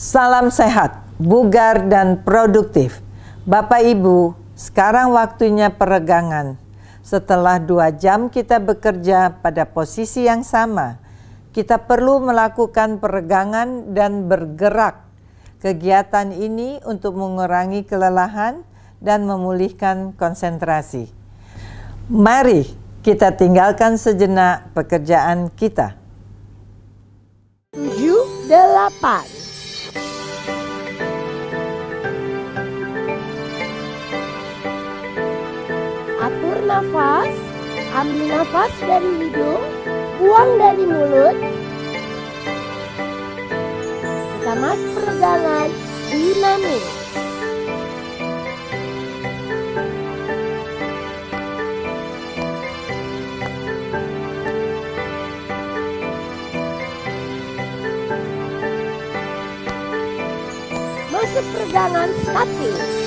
Salam sehat, bugar dan produktif. Bapak Ibu, sekarang waktunya peregangan. Setelah dua jam kita bekerja pada posisi yang sama, kita perlu melakukan peregangan dan bergerak. Kegiatan ini untuk mengurangi kelelahan dan memulihkan konsentrasi. Mari kita tinggalkan sejenak pekerjaan kita. 7, 8 nafas, ambil nafas dari hidung, buang dari mulut. Kita masuk peregangan dinamis. Masuk peregangan statis.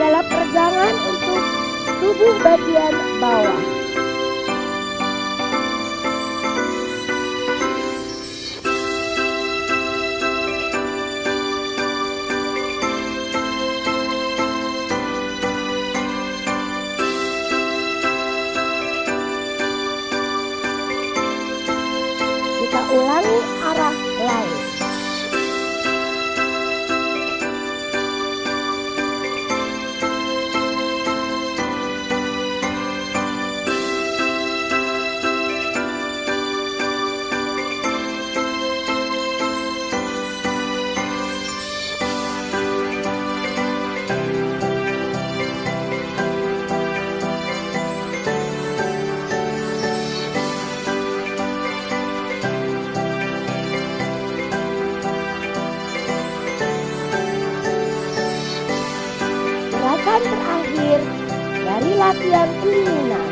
Adalah peregangan untuk tubuh bagian bawah. Kita ulangi arah lain. pela.